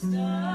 stars.